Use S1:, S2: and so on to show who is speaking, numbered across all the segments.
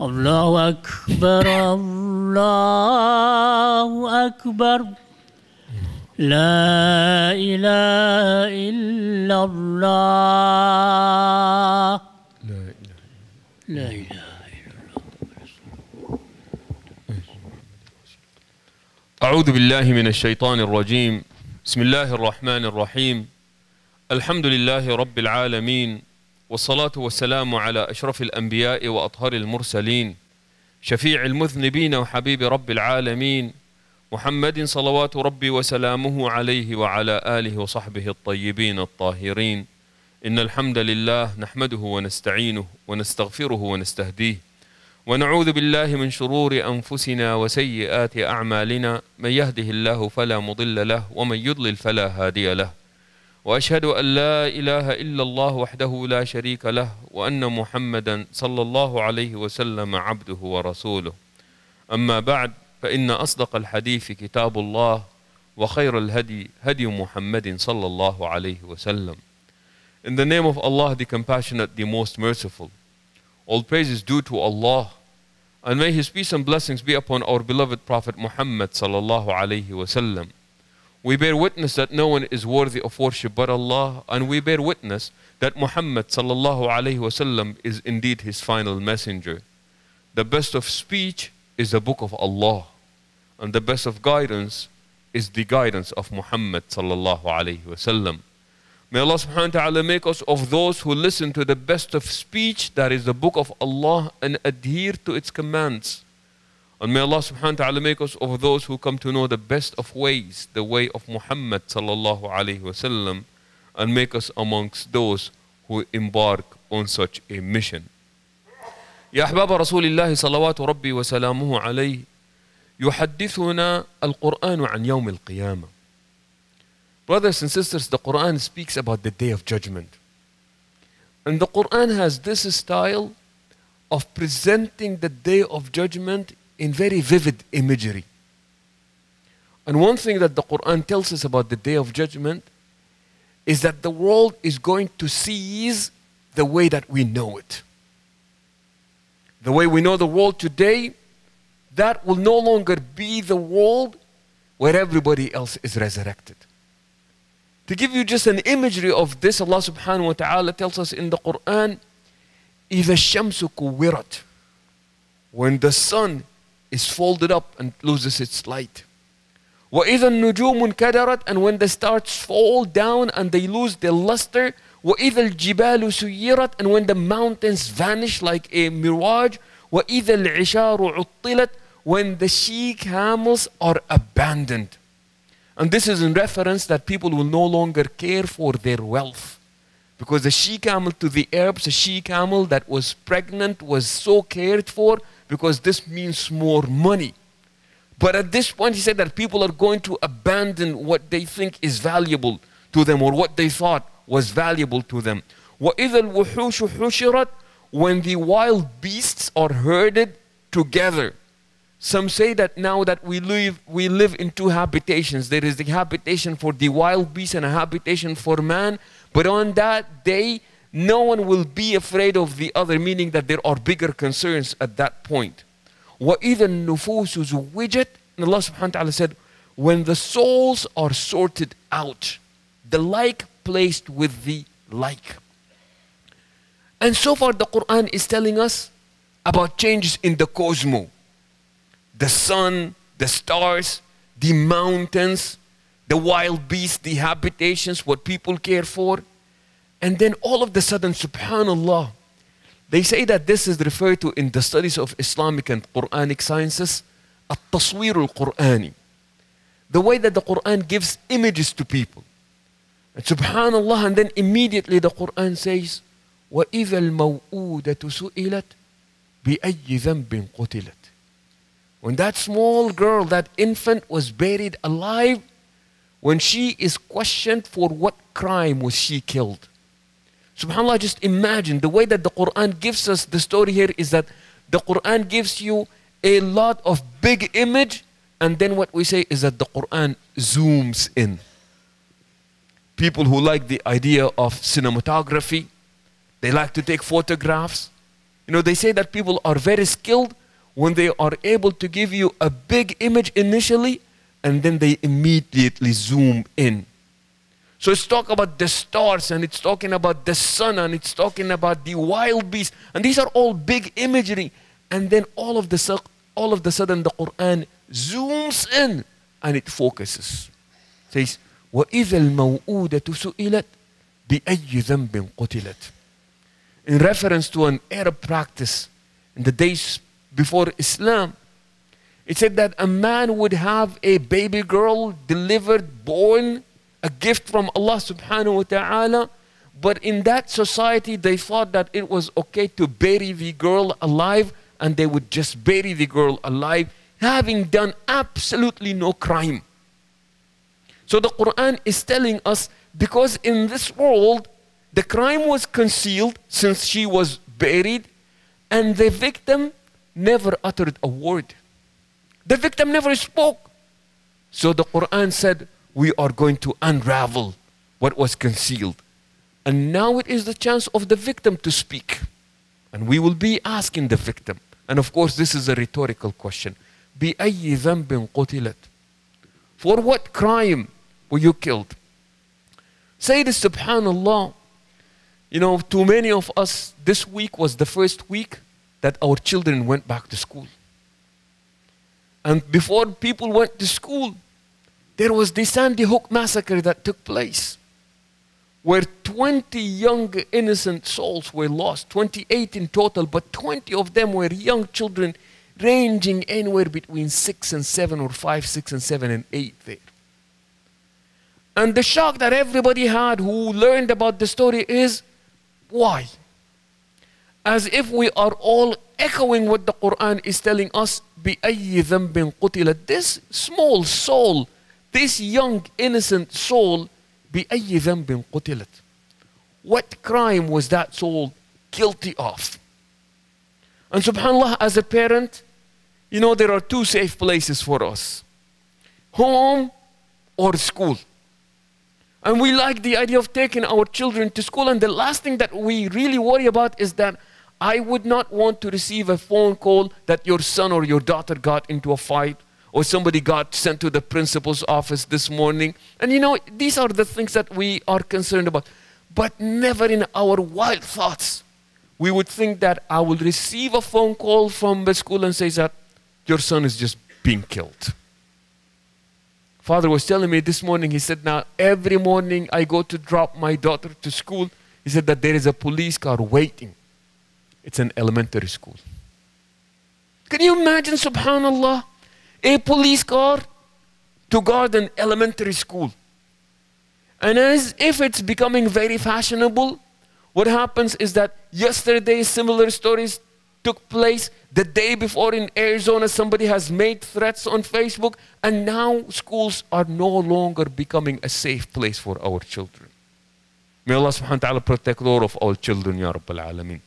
S1: الله أكبر الله أكبر. لا إله إلا الله.
S2: لا إله
S1: لا إله
S2: أعوذ بالله من الشيطان الرجيم. بسم الله الرحمن الرحيم. الحمد لله رب العالمين. والصلاة والسلام على أشرف الأنبياء وأطهر المرسلين شفيع المذنبين وحبيب رب العالمين محمد صلوات ربي وسلامه عليه وعلى آله وصحبه الطيبين الطاهرين. إن الحمد لله نحمده ونستعينه ونستغفره ونستهديه ونعوذ بالله من شرور أنفسنا وسيئات أعمالنا. من يهده الله فلا مضل له ومن يضلل فلا هادي له. وأشهد أن لا إله إلا الله وحده لا شريك له وأن محمدا صلى الله عليه وسلم عبده ورسوله أما بعد فإن أصدق الحديث كتاب الله وخير الهدي هدي محمد صلى الله عليه وسلم In the name of Allah the compassionate the most merciful All praise is due to Allah and may His peace and blessings be upon our beloved Prophet Muhammad sallallahu alaihi wasallam. We bear witness that no one is worthy of worship but Allah, and we bear witness that Muhammad sallallahu alaihi wasallam is indeed His final messenger. The best of speech is the book of Allah, and the best of guidance is the guidance of Muhammad sallallahu alaihi wasallam. May Allah subhanahu wa ta'ala make us of those who listen to the best of speech, that is the book of Allah, and adhere to its commands. And may Allah subhanahu wa ta'ala make us of those who come to know the best of ways, the way of Muhammad sallallahu alayhi wasallam, and make us amongst those who embark on such a mission. يا أحباب رسول الله صلوات ربي وسلامه عليه يحدثنا القرآن عن يوم القيامة Brothers and sisters, the Quran speaks about the day of judgment. And the Quran has this style of presenting the day of judgment in very vivid imagery. And one thing that the Quran tells us about the day of judgment is that the world is going to cease the way that we know it. The way we know the world today, that will no longer be the world where everybody else is resurrected. To give you just an imagery of this, Allah subhanahu wa ta'ala tells us in the Quran, إِذَا الشَّمْسُ كُوِّرَتْ When the sun is folded up and loses its light. وَإِذَا النُّجُومُ انْكَدَرَتْ And when the stars fall down and they lose their luster. وَإِذَا الْجِبَالُ سُيِّرَتْ And when the mountains vanish like a mirage. وَإِذَا الْعِشَارُ عُطِّلَتْ When the she camels are abandoned. And this is in reference that people will no longer care for their wealth. Because the she camel to the Arabs, a she camel that was pregnant was so cared for because this means more money. But at this point, he said that people are going to abandon what they think is valuable to them or what they thought was valuable to them. وَإِذَا الْوُحُوشُ حُشِرَتْ When the wild beasts are herded together. Some say that now that we live, we live in two habitations. There is the habitation for the wild beast and a habitation for man. But on that day, no one will be afraid of the other, meaning that there are bigger concerns at that point. وَإِذَا النُّفُوسُ زُوِّجَتْ And Allah subhanahu wa ta'ala said, when the souls are sorted out, the like placed with the like. And so far, the Quran is telling us about changes in the cosmos the sun, the stars, the mountains, the wild beasts, the habitations, what people care for. And then all of the sudden, subhanAllah, they say that this is referred to in the studies of Islamic and Quranic sciences, at-taswir al-Qur'ani. The way that the Quran gives images to people. And subhanallah, and then immediately the Quran says, وَإِذَا الْمَوْءُودَةُ سُئِلَتْ بِأَيِّ ذَنْبٍ قُتِلَتْ When that small girl, that infant was buried alive, when she is questioned for what crime was she killed. Subhanallah, just imagine the way that the Quran gives us the story here is that the Quran gives you a lot of big image, and then what we say is that the Quran zooms in. People who like the idea of cinematography, they like to take photographs. You know, they say that people are very skilled when they are able to give you a big image initially and then they immediately zoom in. So it's talking about the stars and it's talking about the sun and it's talking about the wild beasts. And these are all big imagery. And then all of the, all of the sudden the Quran zooms in and it focuses. It says, وَإِذَا الْمَوْءُودَةُ سُئِلَتْ بِأَيِّ ذَنْبٍ قُتِلَتْ In reference to an Arab practice in the days before Islam, it said that a man would have a baby girl delivered, born, a gift from Allah subhanahu wa ta'ala. But in that society, they thought that it was okay to bury the girl alive, and they would just bury the girl alive, having done absolutely no crime. So the Quran is telling us because in this world, the crime was concealed since she was buried, and the victim never uttered a word. The victim never spoke. So the Quran said, We are going to unravel what was concealed. And now it is the chance of the victim to speak. And we will be asking the victim. And of course, this is a rhetorical question. بأي ذنب قتلت? For what crime were you killed? Say this, subhanallah. You know, to many of us, this week was the first week that our children went back to school. And before people went to school, there was the Sandy Hook massacre that took place, where 20 young innocent souls were lost, 28 in total, but 20 of them were young children ranging anywhere between 6 and 7 or 5, 6 and 7 and 8 there. And the shock that everybody had who learned about the story is why? As if we are all echoing what the Quran is telling us بأي ذنب قتل this small soul this young innocent soul بأي ذنب قتلت what crime was that soul guilty of and subhanallah as a parent you know there are two safe places for us home or school and we like the idea of taking our children to school and the last thing that we really worry about is that I would not want to receive a phone call that your son or your daughter got into a fight or somebody got sent to the principal's office this morning. And you know, these are the things that we are concerned about. But never in our wild thoughts we would think that I will receive a phone call from the school and say that your son is just being killed. Father was telling me this morning, he said, Now every morning I go to drop my daughter to school. He said that there is a police car waiting it's an elementary school. Can you imagine, subhanAllah, a police car to guard an elementary school? And as if it's becoming very fashionable, what happens is that yesterday similar stories took place. The day before in Arizona, somebody has made threats on Facebook, and now schools are no longer becoming a safe place for our children. May Allah subhanahu wa ta'ala protect all of our children, Ya Rabbil Alameen.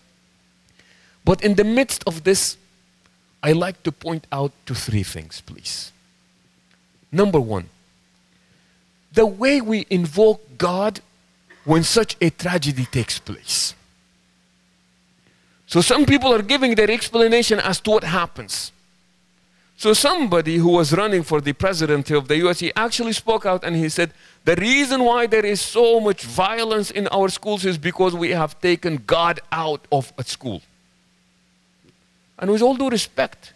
S2: But in the midst of this, I like to point out to three things, please. Number one, the way we invoke God when such a tragedy takes place. So some people are giving their explanation as to what happens. So somebody who was running for the presidency of the US, he actually spoke out and he said, the reason why there is so much violence in our schools is because we have taken God out of a school. And with all due respect,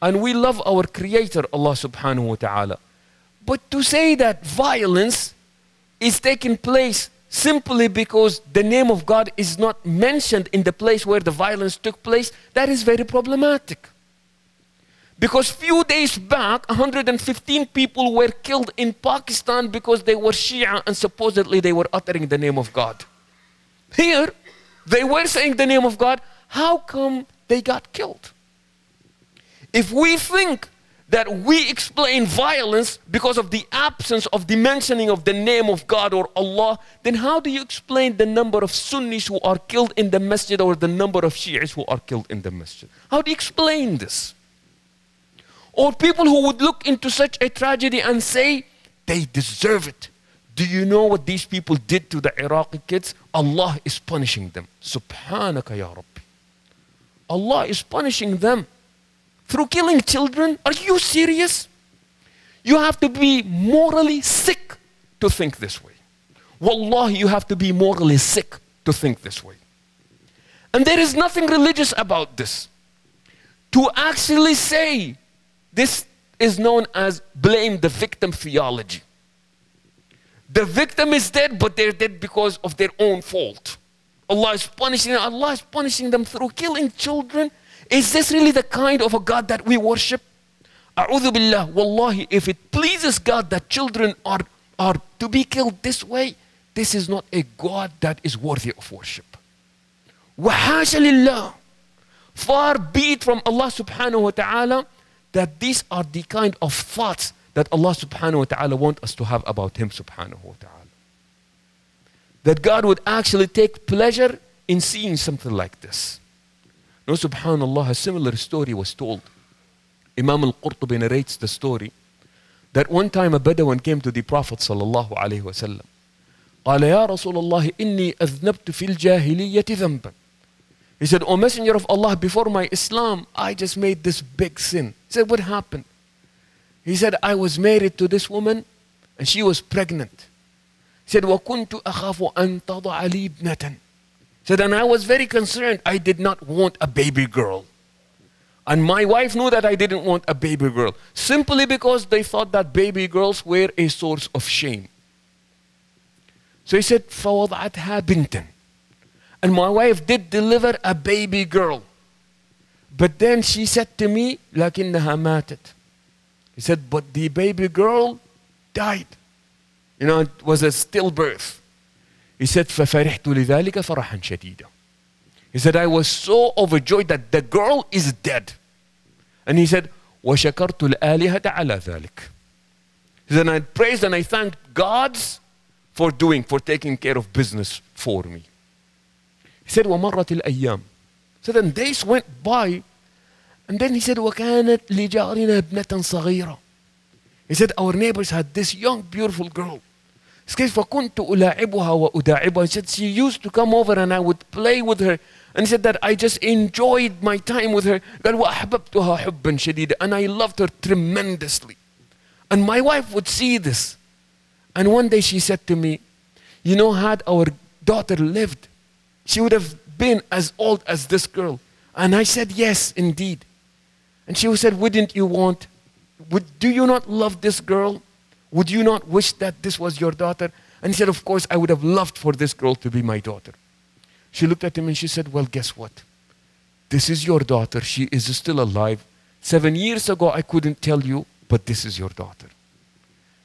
S2: and we love our creator, Allah subhanahu wa ta'ala. But to say that violence is taking place simply because the name of God is not mentioned in the place where the violence took place, that is very problematic. Because few days back, 115 people were killed in Pakistan because they were Shia and supposedly they were uttering the name of God. Here, they were saying the name of God. How come they got killed? If we think that we explain violence because of the absence of the mentioning of the name of God or Allah, then how do you explain the number of Sunnis who are killed in the masjid or the number of Shiites who are killed in the masjid? How do you explain this? Or people who would look into such a tragedy and say, they deserve it. Do you know what these people did to the Iraqi kids? Allah is punishing them. Subhanaka ya Rabbi. Allah is punishing them through killing children. Are you serious? You have to be morally sick to think this way. Wallahi, you have to be morally sick to think this way. And there is nothing religious about this. To actually say this is known as blame the victim theology. The victim is dead, but they're dead because of their own fault. Allah is punishing them. Allah is punishing them through killing children. Is this really the kind of a God that we worship? A'udhu billah, wallahi, if it pleases God that children are, are to be killed this way, this is not a God that is worthy of worship. Wahasha. Far be it from Allah subhanahu wa ta'ala that these are the kind of thoughts that Allah subhanahu wa ta'ala wants us to have about Him subhanahu wa ta'ala That God would actually take pleasure in seeing something like this. No, subhanallah, a similar story was told. Imam al-Qurtubi narrates the story that one time a Bedouin came to the Prophet sallallahu alayhi wasallam. قال يا رسول الله إني أذنبت في الجاهلية ذنبا he said, O Messenger of Allah, before my Islam, I just made this big sin. He said, What happened? He said, I was married to this woman and she was pregnant. He said, وَكُنْتُ أَخَافُ أَن تَضَعَ لِي ابْنَةً He said, and I was very concerned. I did not want a baby girl. And my wife knew that I didn't want a baby girl simply because they thought that baby girls were a source of shame. So he said, فَوَضَعَتْهَا بِنْتًا and my wife did deliver a baby girl. But then she said to me, لكنها ماتت. He said, but the baby girl died. You know, it was a stillbirth. He said, ففرحت لذلك فرحا شديدا. He said, I was so overjoyed that the girl is dead. And he said, وشكرت الآلهة على ذلك. He said, I praised and I thanked gods for doing, for taking care of business for me. He said, ومرت الأيام. So then days went by, and then he said, وكانت لجارنا ابنة صغيرة. He said, our neighbors had this young, beautiful girl. He said, فكنت ألاعبها وأداعبها. He said, she used to come over and I would play with her. And he said that I just enjoyed my time with her. قال وأحببتها حبا شديدا. And I loved her tremendously. And my wife would see this. And one day she said to me, you know, had our daughter lived, she would have been as old as this girl. And I said, Yes, indeed. And she said, Wouldn't you want, would, do you not love this girl? Would you not wish that this was your daughter? And he said, Of course, I would have loved for this girl to be my daughter. She looked at him and she said, Well, guess what? This is your daughter. She is still alive. Seven years ago, I couldn't tell you, but this is your daughter.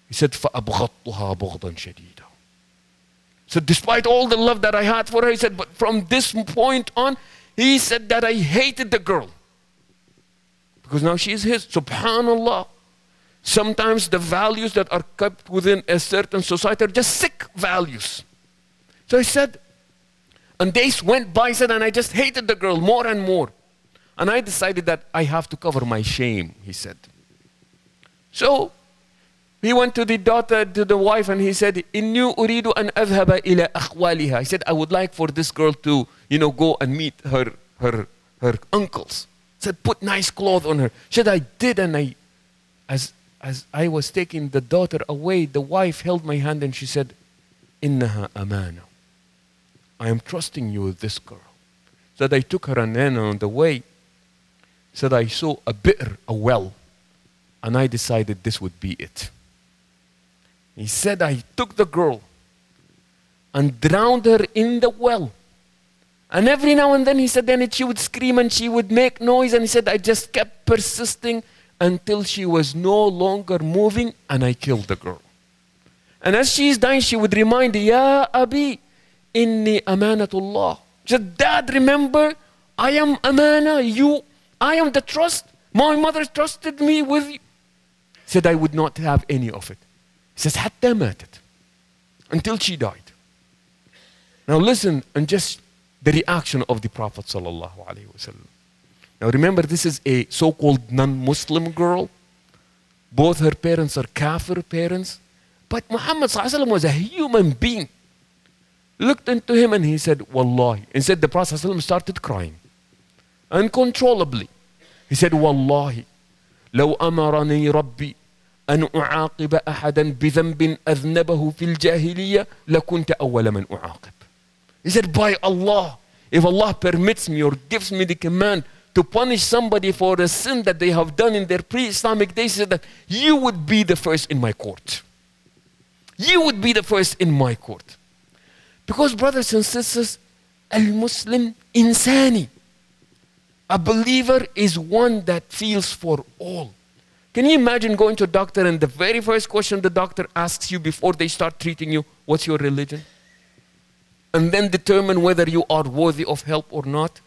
S2: He said, فَأَبْغَضْتُهَا بُغْضًا شَدِيدًا so despite all the love that I had for her, he said, but from this point on, he said that I hated the girl. Because now she is his. Subhanallah. Sometimes the values that are kept within a certain society are just sick values. So he said, and days went by, said, and I just hated the girl more and more. And I decided that I have to cover my shame, he said. So he went to the daughter, to the wife, and he said, Innu uridu an adhaba ila akhwaliha. He said, I would like for this girl to, you know, go and meet her, her, her uncles. He said, put nice clothes on her. She said, I did, and I, as as I was taking the daughter away, the wife held my hand and she said, Innaha amana. I am trusting you with this girl. That I took her and then on the way, said I saw a bitter a well, and I decided this would be it. He said I took the girl and drowned her in the well. And every now and then he said, then she would scream and she would make noise. And he said, I just kept persisting until she was no longer moving and I killed the girl. And as she is dying, she would remind, Ya Abi, inni amanatullah. Just dad, remember, I am amana, you, I am the trust. My mother trusted me with you. Said I would not have any of it. He says, Hatta matat. Until she died. Now listen and just the reaction of the Prophet sallallahu alaihi wasallam. Now remember, this is a so-called non-Muslim girl. Both her parents are kafir parents. But Muhammad sallallahu was a human being. Looked into him and he said, Wallahi. And said the Prophet sallallahu started crying. Uncontrollably. He said, Wallahi. لو أمرني ربي أن أعاقب أحدا بذنب أذنبه في الجاهلية لكنت أول من أعاقب. He said, by Allah, if Allah permits me or gives me the command to punish somebody for a sin that they have done in their pre-Islamic days, he said that you would be the first in my court. You would be the first in my court. Because brothers and sisters, al-Muslim insani. A believer is one that feels for all. Can you imagine going to a doctor and the very first question the doctor asks you before they start treating you, what's your religion? And then determine whether you are worthy of help or not?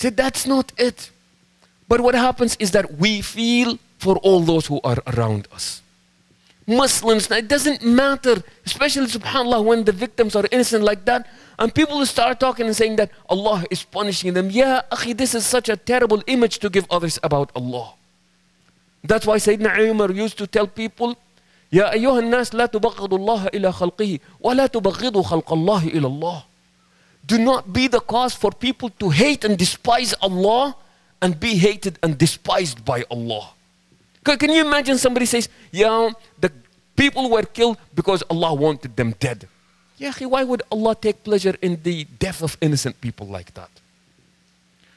S2: See, that's not it. But what happens is that we feel for all those who are around us. Muslims, it doesn't matter, especially subhanAllah, when the victims are innocent like that, and people start talking and saying that Allah is punishing them. Yeah, akhi, this is such a terrible image to give others about Allah. That's why Sayyidina Umar used to tell people, يا أيها الناس لا تبغضوا الله إلى خلقه ولا تبغضوا خلق الله إلى الله. Do not be the cause for people to hate and despise Allah and be hated and despised by Allah. Can you imagine somebody says, yeah, the people were killed because Allah wanted them dead. Yeah, why would Allah take pleasure in the death of innocent people like that?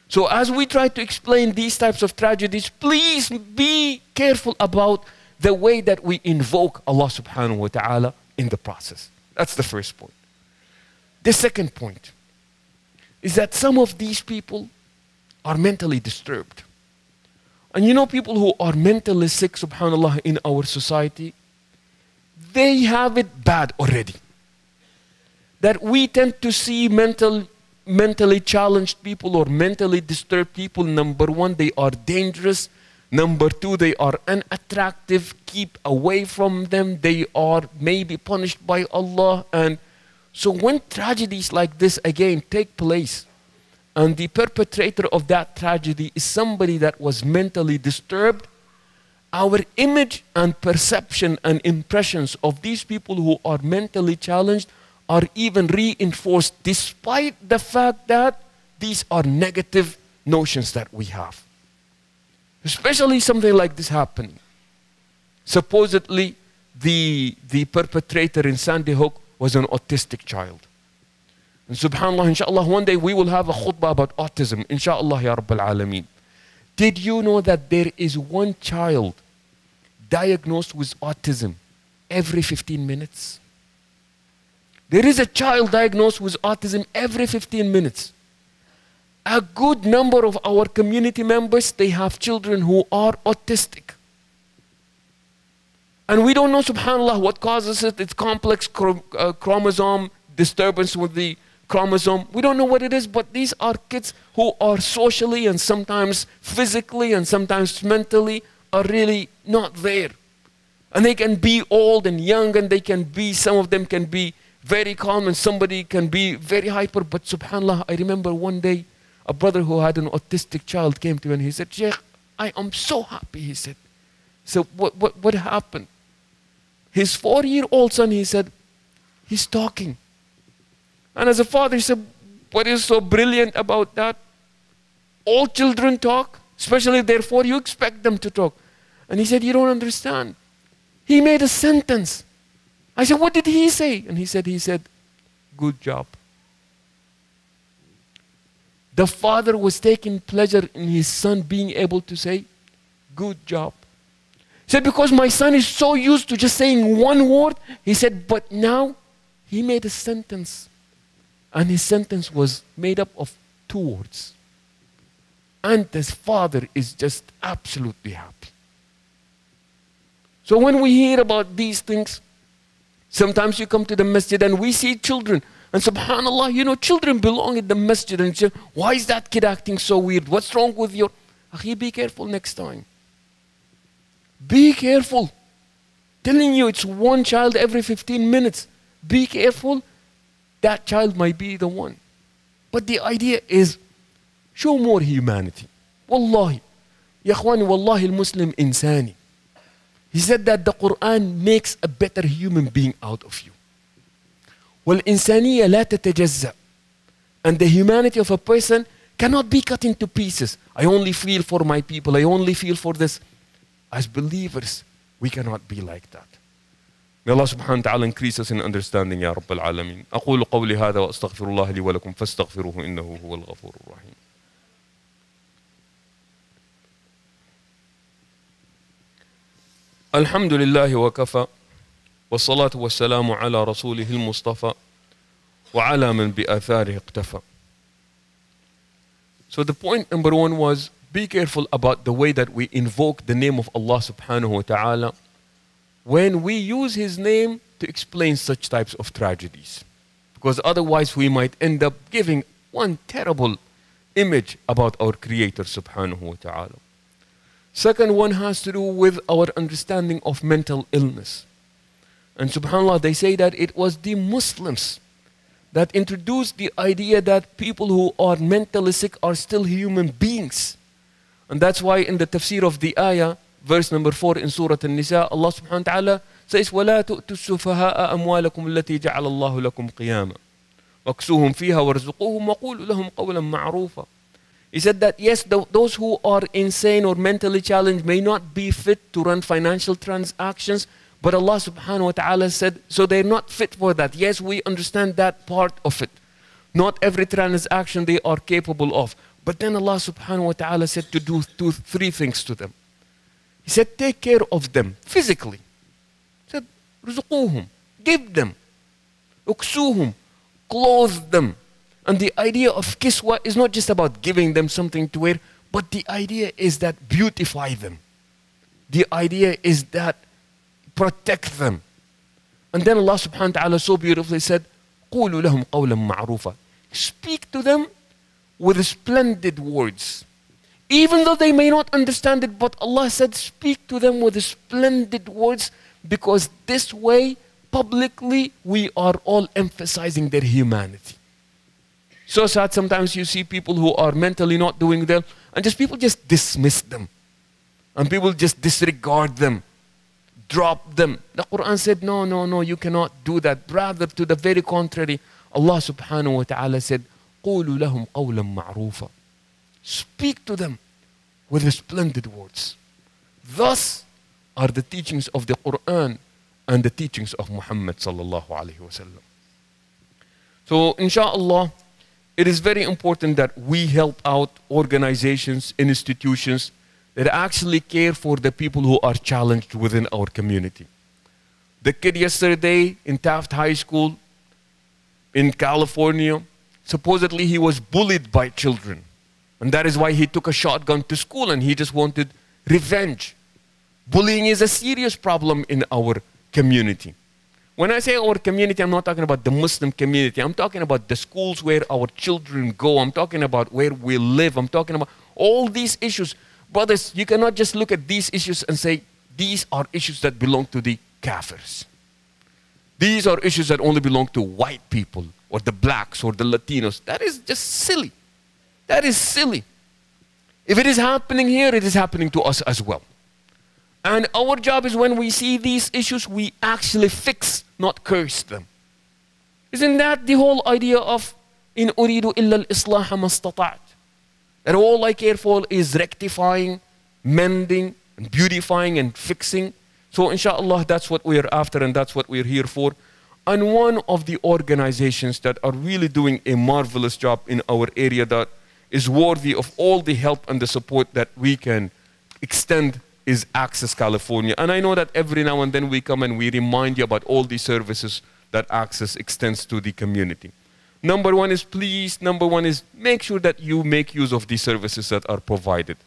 S2: So as we try to explain these types of tragedies, please be careful about the way that we invoke Allah subhanahu wa ta'ala in the process. That's the first point. The second point is that some of these people are mentally disturbed. And you know, people who are mentally sick, subhanAllah, in our society, they have it bad already. That we tend to see mental, mentally challenged people or mentally disturbed people. Number one, they are dangerous. Number two, they are unattractive. Keep away from them. They are maybe punished by Allah. And so, when tragedies like this again take place, and the perpetrator of that tragedy is somebody that was mentally disturbed, our image and perception and impressions of these people who are mentally challenged are even reinforced despite the fact that these are negative notions that we have. Especially something like this happening. Supposedly, the, the perpetrator in Sandy Hook was an autistic child. And subhanAllah, inshallah, one day we will have a khutbah about autism, inshallah, ya Rabbil Alameen. Did you know that there is one child diagnosed with autism every 15 minutes? There is a child diagnosed with autism every 15 minutes. A good number of our community members, they have children who are autistic. And we don't know, subhanAllah, what causes it. It's complex uh, chromosome disturbance with the chromosome. We don't know what it is, but these are kids who are socially and sometimes physically and sometimes mentally are really not there. And they can be old and young, and they can be, some of them can be very calm, and somebody can be very hyper. But subhanAllah, I remember one day a brother who had an autistic child came to me and he said, Sheikh, I am so happy, he said, So what, what, what happened? His four year old son, he said, he's talking. And as a father, he said, what is so brilliant about that? All children talk, especially therefore you expect them to talk. And he said, You don't understand. He made a sentence. I said, What did he say? And he said, He said, Good job. The father was taking pleasure in his son being able to say, Good job. He said, Because my son is so used to just saying one word, he said, But now he made a sentence. And his sentence was made up of two words. And his father is just absolutely happy. So when we hear about these things, sometimes you come to the masjid and we see children. And subhanAllah, you know, children belong in the masjid and say, why is that kid acting so weird? What's wrong with your... Be careful next time. Be careful. Telling you it's one child every 15 minutes. Be careful. That child might be the one. But the idea is show more humanity. Wallahi. Ya akhwani, wallahi al-Muslim insani. He said that the Quran makes a better human being out of you. والإنسانية لا تتجزأ. And the humanity of a person cannot be cut into pieces. I only feel for my people. I only feel for this. As believers, we cannot be like that. May Allah subhanahu wa ta'ala increase us in understanding يا رب العالمين. أقول قولي هذا وأستغفر الله لي ولكم فاستغفروه إنه هو الغفور الرحيم. الحمد لله وكفى والصلاة والسلام على رسوله المصطفى وعلى من بآثاره اقتفى. So the point number one was be careful about the way that we invoke the name of Allah subhanahu wa ta'ala when we use His name to explain such types of tragedies. Because otherwise we might end up giving one terrible image about our Creator subhanahu wa ta'ala. Second one has to do with our understanding of mental illness. And subhanAllah, they say that it was the Muslims that introduced the idea that people who are mentally sick are still human beings. And that's why in the tafsir of the ayah, verse number 4 in Surah An-Nisa, Allah subhanahu wa ta'ala says, وَلَا تُؤْتُوا السُّفَهَاءَ أَمْوَالَكُمْ الَّتِي جَعَلَ اللَّهُ لَكُمْ قِيَامًا وَاكْسُوهُمْ فِيهَا وَارْزُقُوهُمْ وَقُولُوا لَهُمْ قَوْلًا مَعْرُوفًا He said that yes, th- those who are insane or mentally challenged may not be fit to run financial transactions, but Allah subhanahu wa ta'ala said, so they're not fit for that. Yes, we understand that part of it. Not every transaction they are capable of. But then Allah subhanahu wa ta'ala said to do two, three things to them. He said, take care of them physically. He said, رزقوهم, give them. Uksuhum, clothe them. And the idea of kiswa is not just about giving them something to wear, but the idea is that beautify them. The idea is that protect them. And then Allah subhanahu wa ta'ala so beautifully said, قولوا لهم قولا معروفا. Speak to them with splendid words. Even though they may not understand it, but Allah said, speak to them with splendid words because this way, publicly, we are all emphasizing their humanity. So sad sometimes you see people who are mentally not doing well, and just people just dismiss them. And people just disregard them, drop them. The Quran said, no, no, no, you cannot do that. Rather, to the very contrary, Allah subhanahu wa ta'ala said, قولوا لهم قولا معروفا. Speak to them with splendid words. Thus are the teachings of the Quran and the teachings of Muhammad sallallahu alaihi wasallam. So, inshallah, it is very important that we help out organizations, institutions that actually care for the people who are challenged within our community. The kid yesterday in Taft High School in California, supposedly he was bullied by children. And that is why he took a shotgun to school and he just wanted revenge. Bullying is a serious problem in our community. When I say our community, I'm not talking about the Muslim community. I'm talking about the schools where our children go. I'm talking about where we live. I'm talking about all these issues. Brothers, you cannot just look at these issues and say, these are issues that belong to the kafirs. These are issues that only belong to white people or the blacks or the Latinos. That is just silly. That is silly. If it is happening here, it is happening to us as well. And our job is when we see these issues, we actually fix, not curse them. Isn't that the whole idea of in uridu illa al-islah mastata'at? That all I care for is rectifying, mending, and beautifying and fixing. So inshallah, that's what we're after and that's what we're here for. And one of the organizations that are really doing a marvelous job in our area that is worthy of all the help and the support that we can extend is Access California. And I know that every now and then we come and we remind you about all the services that Access extends to the community. Number one is please, number one is make sure that you make use of the services that are provided.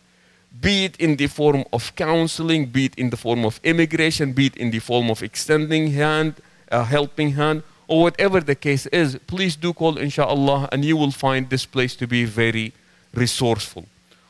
S2: Be it in the form of counseling, be it in the form of immigration, be it in the form of extending hand, a helping hand, or whatever the case is, please do call inshallah and you will find this place to be very resourceful.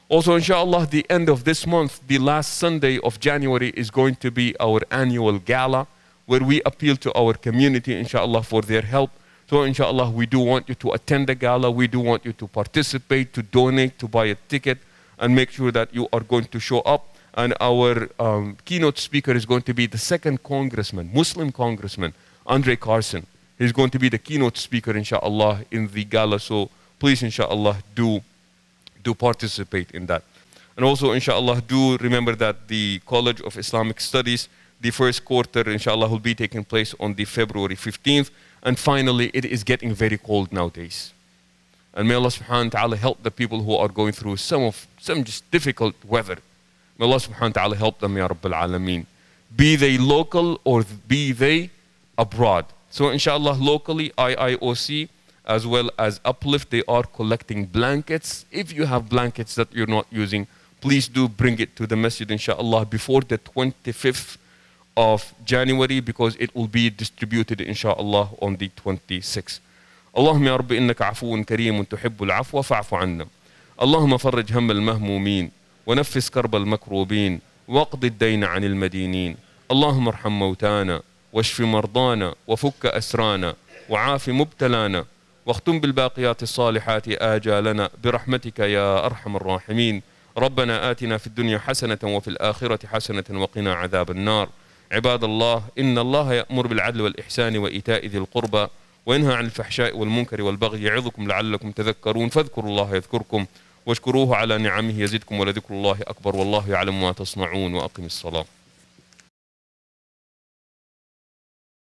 S2: Also, inshallah, the end of this month, the last Sunday of January, is going to be our annual gala where we appeal to our community, inshallah, for their help. So, inshallah, we do want you to attend the gala. We do want you to participate, to donate, to buy a ticket, and make sure that you are going to show up. And our um, keynote speaker is going to be the second congressman, Muslim congressman, Andre Carson. He's going to be the keynote speaker, inshallah, in the gala. So, please, inshallah, do do participate in that. And also, inshallah, do remember that the College of Islamic Studies, the first quarter, inshallah, will be taking place on the February 15th. And finally, it is getting very cold nowadays. And may Allah subhanahu wa ta'ala help the people who are going through some of some just difficult weather. May Allah subhanahu wa ta'ala help them, Ya Rabbil Alameen. Be they local or be they abroad. So inshallah, locally, IIOC, as well as Uplift, they are collecting blankets. If you have blankets that you're not using, please do bring it to the masjid, inshallah, before the 25th of January because it will be distributed, inshallah, on the 26th. اللهم يا رب إنك عفو كريم تحب العفو فاعف عنا اللهم فرج هم المهمومين ونفس كرب المكروبين واقض الدين عن المدينين اللهم ارحم موتانا واشف مرضانا وفك أسرانا وعاف مبتلانا واختم بالباقيات الصالحات آجالنا برحمتك يا أرحم الراحمين. ربنا آتنا في الدنيا حسنة وفي الآخرة حسنة وقنا عذاب النار. عباد الله إن الله يأمر بالعدل والإحسان وإيتاء ذي القربى وينهى عن الفحشاء والمنكر والبغي يعظكم لعلكم تذكرون. فاذكروا الله يذكركم واشكروه على نعمه يزدكم ولذكر الله أكبر والله يعلم ما تصنعون وأقم الصلاة.